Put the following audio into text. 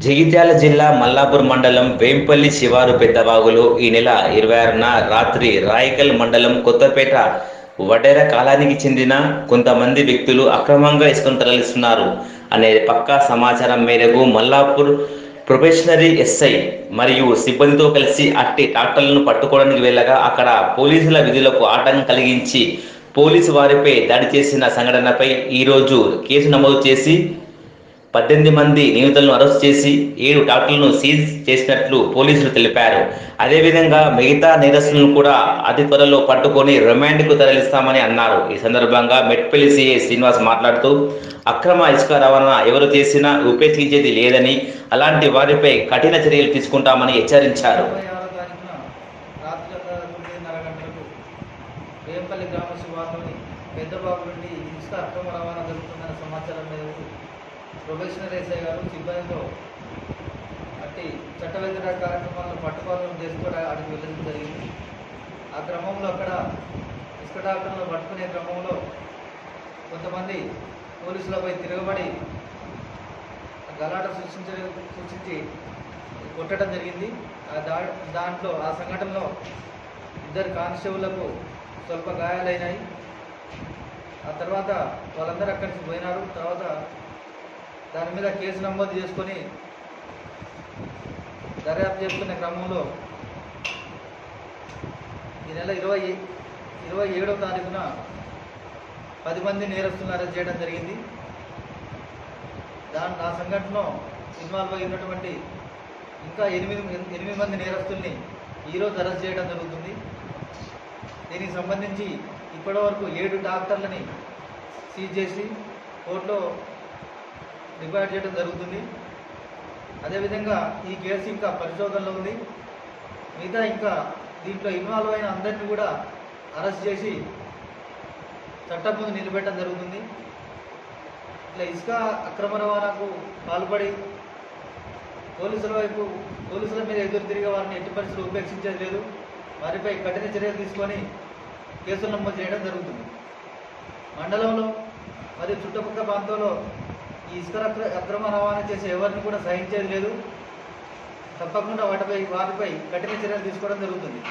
జగిత్యాల జిల్లా మల్లాపూర్ మండలం వేంపల్లి శివారు పెద్దవాగులో ఈ నెల ఇరవై ఆరున రాత్రి రాయకల్ మండలం కొత్తపేట వడేర కాలానికి చెందిన కొంతమంది వ్యక్తులు అక్రమంగా ఇసుకను తరలిస్తున్నారు అనే పక్కా సమాచారం మేరకు మల్లాపూర్ ప్రొబేషనరీ ఎస్ఐ మరియు సిబ్బందితో కలిసి అట్టి ట్రాక్టర్లను పట్టుకోవడానికి వెళ్ళగా అక్కడ పోలీసుల విధులకు ఆటంకం కలిగించి పోలీసు వారిపై దాడి చేసిన సంఘటనపై ఈరోజు కేసు నమోదు చేసి పద్దెనిమిది మంది నిందితులను అరెస్ట్ చేసి ఏడు ట్రాక్టర్లను సీజ్ చేసినట్లు పోలీసులు తెలిపారు. అదేవిధంగా మిగతా నేరస్తులను కూడా అతి త్వరలో పట్టుకొని రిమాండ్కు తరలిస్తామని అన్నారు. ఈ సందర్భంగా మెట్పల్లి సీఏ శ్రీనివాస్ మాట్లాడుతూ అక్రమ ఇసుక రవాణా ఎవరు చేసినా ఉపేక్షించేది లేదని అలాంటి వారిపై కఠిన చర్యలు తీసుకుంటామని హెచ్చరించారు. పెద్దబాబు నుండి ఇసుక అక్రమ రవాణా జరుగుతుందన్న సమాచారం మేరకు ప్రొఫెషనల్ ఎస్ఐ గారు సిబ్బందితో అట్టి చట్ట వ్యతిరేక కార్యక్రమాలను పట్టుకోవాలని చేసుకోవడానికి అడిగి వెళ్ళడం జరిగింది. ఆ క్రమంలో అక్కడ ఇసుక డాక్టర్లను పట్టుకునే క్రమంలో కొంతమంది పోలీసులపై తిరగబడి గలాట సృష్టించ సృష్టించి కొట్టడం జరిగింది. ఆ దా దాంట్లో ఆ సంఘటనలో ఇద్దరు కానిస్టేబుళ్ళకు స్వల్ప గాయాలైనాయి. ఆ తర్వాత వాళ్ళందరూ అక్కడి నుంచి పోయినారు. తర్వాత దాని మీద కేసు నమోదు చేసుకొని దర్యాప్తు చేసుకునే క్రమంలో ఈ నెల ఇరవై ఇరవై ఏడవ తారీఖున పది మంది నేరస్తులను అరెస్ట్ చేయడం జరిగింది. దాని ఆ సంఘటనలో ఇన్వాల్వ్ అయి ఉన్నటువంటి ఇంకా ఎనిమిది ఎనిమిది మంది నేరస్తుల్ని ఈరోజు అరెస్ట్ చేయడం జరుగుతుంది. దీనికి సంబంధించి ఇప్పటివరకు ఏడు డాక్టర్లని సీజ్ చేసి కోర్టులో డిపాజిట్ చేయడం జరుగుతుంది. అదేవిధంగా ఈ కేసు ఇంకా పరిశోధనలో ఉంది. మిగతా ఇంకా దీంట్లో ఇన్వాల్వ్ అయిన అందరినీ కూడా అరెస్ట్ చేసి చట్టం ముందు నిలబెట్టడం జరుగుతుంది. ఇట్లా ఇసుక అక్రమ రవాణాకు పాల్పడి పోలీసుల వైపు పోలీసుల మీద ఎదురు తిరిగే వారిని ఎట్టి పరిస్థితులు ఉపేక్షించేది లేదు. వారిపై కఠిన చర్యలు తీసుకొని కేసులు నమోదు చేయడం జరుగుతుంది. మండలంలో మరియు చుట్టుపక్కల ప్రాంతంలో ఈ ఇసుక అక్రమ రవాణా చేసే ఎవరిని కూడా సహించేది లేదు. తప్పకుండా వాటిపై వారిపై కఠిన చర్యలు తీసుకోవడం జరుగుతుంది.